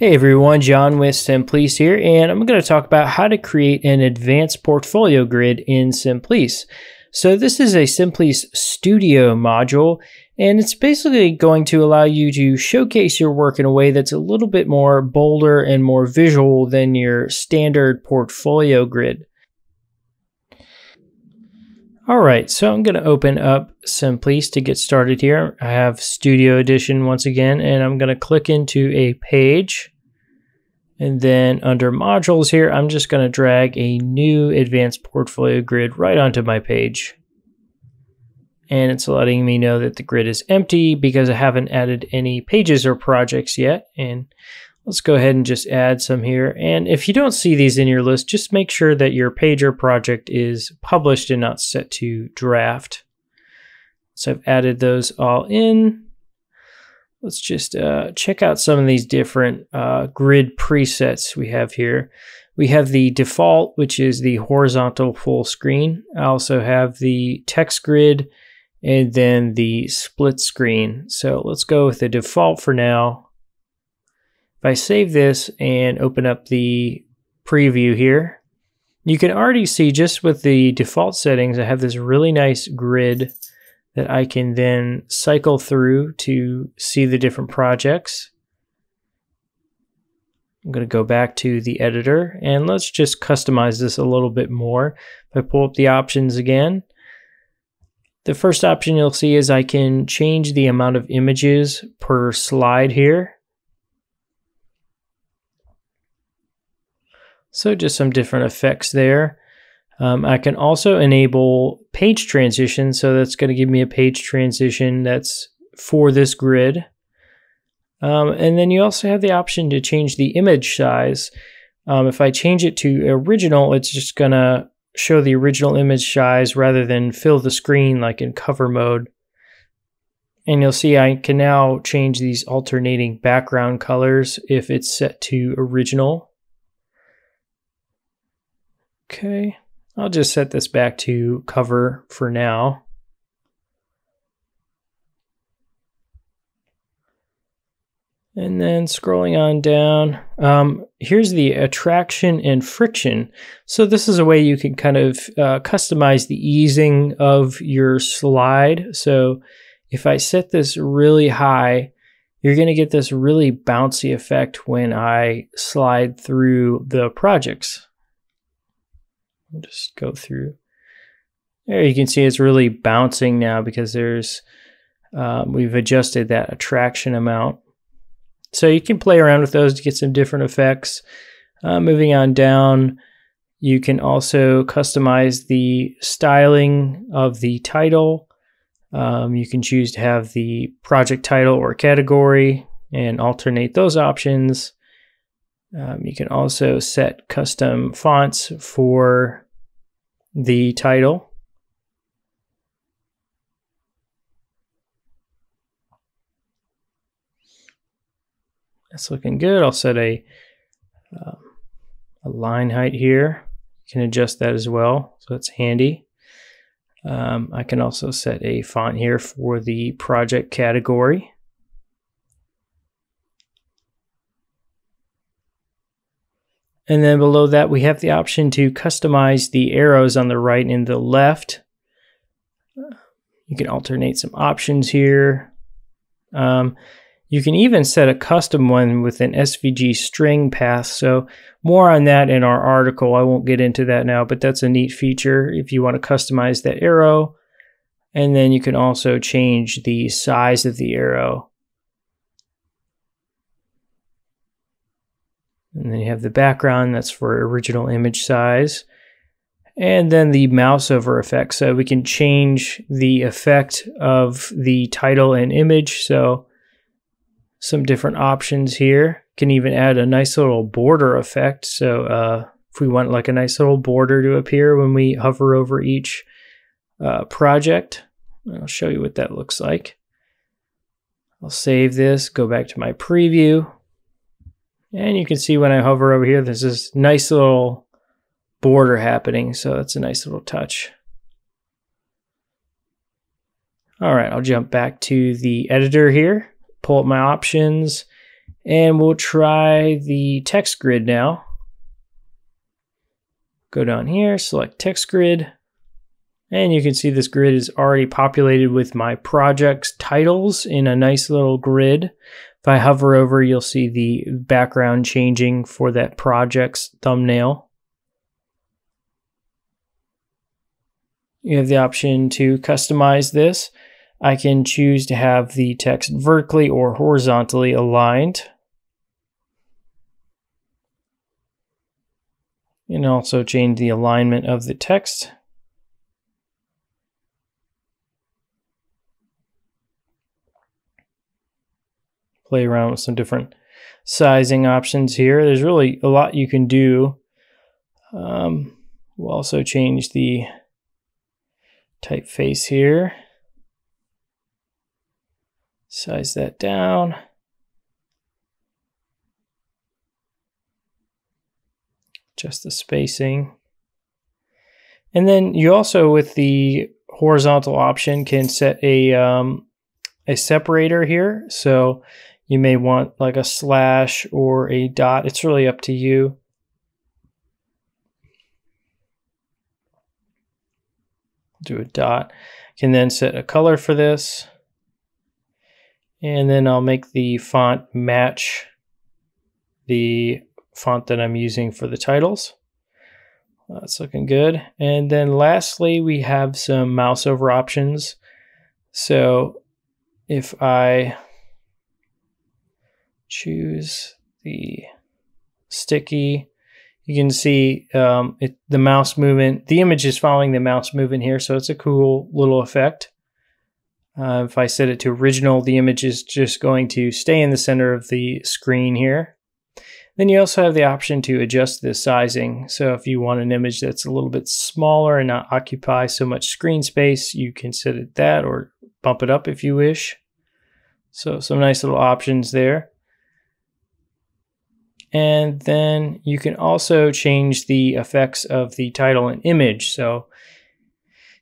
Hey everyone, John with Semplice here, and I'm going to talk about how to create an advanced portfolio grid in Semplice. So this is a Semplice Studio module, and it's basically going to allow you to showcase your work in a way that's a little bit more bolder and more visual than your standard portfolio grid. All right, so I'm going to open up Semplice to get started here. I have Studio Edition once again, and I'm going to click into a page. And then under modules here, I'm just going to drag a new advanced portfolio grid right onto my page. And it's letting me know that the grid is empty because I haven't added any pages or projects yet. And Let's go ahead and just add some here. And if you don't see these in your list, just make sure that your page or project is published and not set to draft. So I've added those all in. Let's just uh, check out some of these different uh, grid presets we have here. We have the default, which is the horizontal full screen. I also have the text grid and then the split screen. So let's go with the default for now. If I save this and open up the preview here, you can already see just with the default settings, I have this really nice grid that I can then cycle through to see the different projects. I'm going to go back to the editor and let's just customize this a little bit more. If I pull up the options again, the first option you'll see is I can change the amount of images per slide here. So just some different effects there. Um, I can also enable page transition. So that's going to give me a page transition that's for this grid. Um, and then you also have the option to change the image size. Um, if I change it to original, it's just going to show the original image size rather than fill the screen like in cover mode. And you'll see I can now change these alternating background colors if it's set to original. Okay, I'll just set this back to cover for now. And then scrolling on down, um, here's the attraction and friction. So this is a way you can kind of uh, customize the easing of your slide. So if I set this really high, you're going to get this really bouncy effect when I slide through the projects. Just go through. There you can see it's really bouncing now because there's um, we've adjusted that attraction amount. So you can play around with those to get some different effects. Uh, moving on down, you can also customize the styling of the title. Um, you can choose to have the project title or category and alternate those options. Um, you can also set custom fonts for the title. That's looking good. I'll set a, um, a line height here. You can adjust that as well, so it's handy. Um, I can also set a font here for the project category. And then below that, we have the option to customize the arrows on the right and the left. You can alternate some options here. Um, you can even set a custom one with an SVG string path. So more on that in our article. I won't get into that now, but that's a neat feature if you want to customize that arrow. And then you can also change the size of the arrow. And then you have the background, that's for original image size. And then the mouse over effect. So we can change the effect of the title and image. So some different options here. Can even add a nice little border effect. So uh, if we want like a nice little border to appear when we hover over each uh, project, I'll show you what that looks like. I'll save this, go back to my preview. And you can see when I hover over here, there's this nice little border happening. So that's a nice little touch. All right, I'll jump back to the editor here, pull up my options, And we'll try the text grid now. Go down here, select text grid. And you can see this grid is already populated with my project's titles in a nice little grid. If I hover over, you'll see the background changing for that project's thumbnail. You have the option to customize this. I can choose to have the text vertically or horizontally aligned. And also change the alignment of the text. Play around with some different sizing options here. There's really a lot you can do. Um, we'll also change the typeface here. Size that down. Just the spacing. And then you also, with the horizontal option, can set a, um, a separator here. So you may want like a slash or a dot. It's really up to you. Do a dot. Can then set a color for this. And then I'll make the font match the font that I'm using for the titles. That's looking good. And then lastly, we have some mouse over options. So if I choose the sticky, you can see um, it, the mouse movement. The image is following the mouse movement here, so it's a cool little effect. Uh, if I set it to original, the image is just going to stay in the center of the screen here. Then you also have the option to adjust the sizing. So if you want an image that's a little bit smaller and not occupy so much screen space, you can set it that or bump it up if you wish. So some nice little options there. And then you can also change the effects of the title and image. So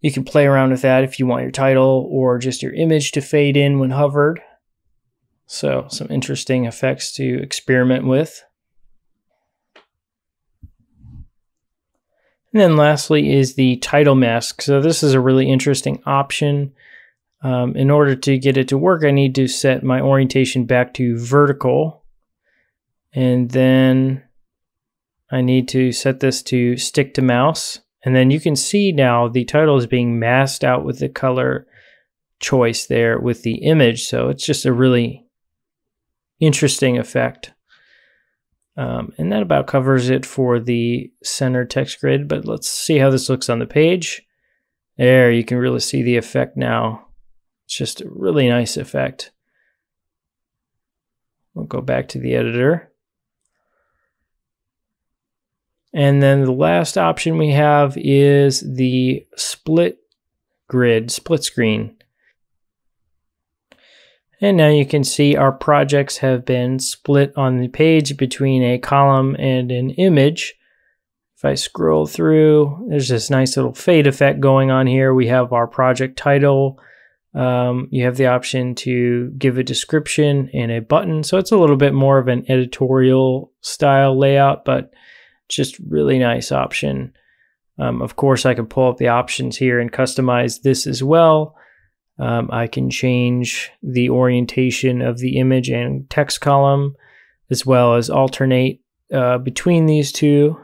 you can play around with that if you want your title or just your image to fade in when hovered. So some interesting effects to experiment with. And then lastly is the title mask. So this is a really interesting option. Um, in order to get it to work, I need to set my orientation back to vertical. And then I need to set this to stick to mouse. And then you can see now the title is being masked out with the color choice there with the image. So it's just a really interesting effect. Um, and that about covers it for the center text grid, but let's see how this looks on the page. There, you can really see the effect now. It's just a really nice effect. We'll go back to the editor. And then the last option we have is the split grid, split screen. And now you can see our projects have been split on the page between a column and an image. If I scroll through, there's this nice little fade effect going on here. We have our project title. Um, you have the option to give a description and a button. So it's a little bit more of an editorial style layout, but just really nice option. Um, of course, I can pull up the options here and customize this as well. Um, I can change the orientation of the image and text column, as well as alternate uh, between these two.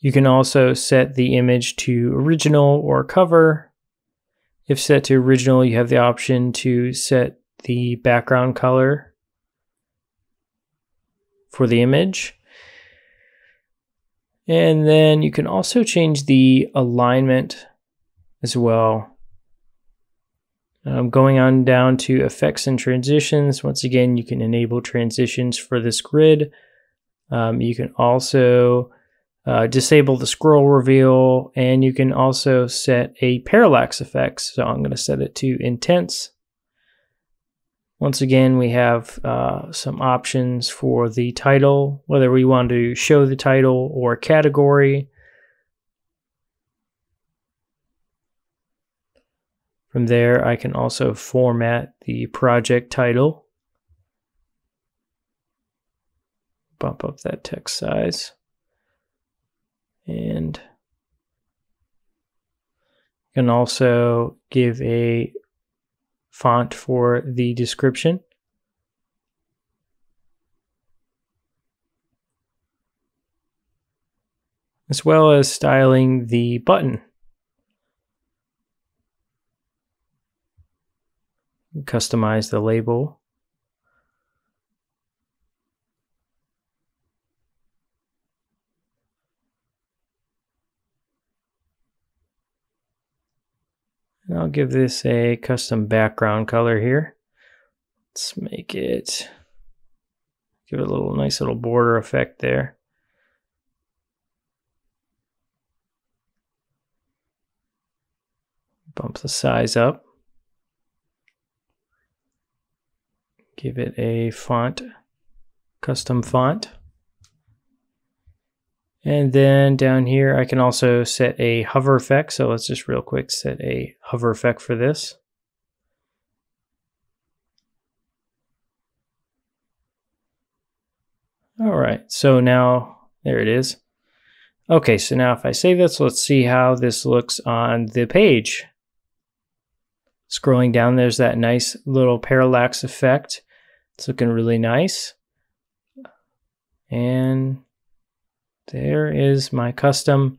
You can also set the image to original or cover. If set to original, you have the option to set the background color for the image. And then you can also change the alignment as well. Um, going on down to effects and transitions. Once again, you can enable transitions for this grid. Um, you can also uh, disable the scroll reveal and you can also set a parallax effect. So I'm going to set it to intense. Once again, we have uh, some options for the title, whether we want to show the title or category. From there, I can also format the project title. Bump up that text size. And you can also give a font for the description. As well as styling the button. Customize the label. Give this a custom background color here. Let's make it, give it a little nice little border effect there. Bump the size up. Give it a font, custom font. And then down here, I can also set a hover effect. So let's just real quick set a hover effect for this. All right, so now there it is. Okay, so now if I save this, let's see how this looks on the page. Scrolling down, there's that nice little parallax effect. It's looking really nice. And there is my custom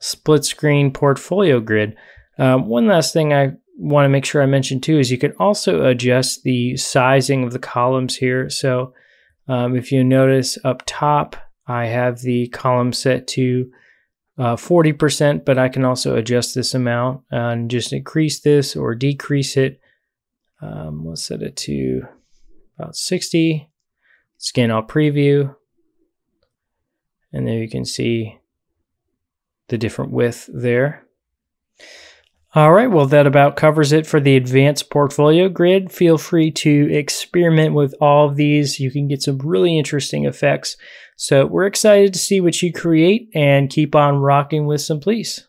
split screen portfolio grid. Um, one last thing I want to make sure I mention too is you can also adjust the sizing of the columns here. So um, if you notice up top, I have the column set to uh, 40%, but I can also adjust this amount and just increase this or decrease it. Um, let's set it to about 60. Scan all preview. And there you can see the different width there. All right, well, that about covers it for the advanced portfolio grid. Feel free to experiment with all of these. You can get some really interesting effects. So we're excited to see what you create and keep on rocking with Semplice.